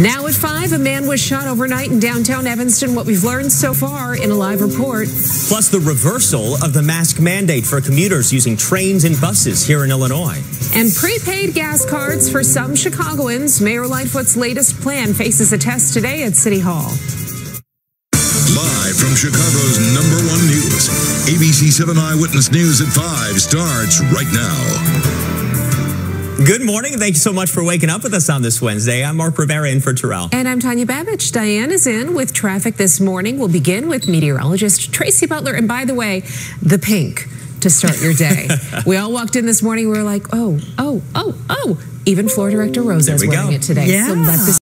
Now at 5, a man was shot overnight in downtown Evanston. What we've learned so far in a live report. Plus, the reversal of the mask mandate for commuters using trains and buses here in Illinois. And prepaid gas cards for some Chicagoans. Mayor Lightfoot's latest plan faces a test today at City Hall. Live from Chicago's number one news, ABC 7 Eyewitness News at 5 starts right now. Good morning. Thank you so much for waking up with us on this Wednesday. I'm Mark Rivera in for Terrell. And I'm Tanya Babich. Diane is in with traffic this morning. We'll begin with meteorologist Tracy Butler. And by the way, the pink to start your day. we all walked in this morning. We were like, oh, oh, oh, oh. Even floor director Rosa is wearing go. it today. Yeah. So let this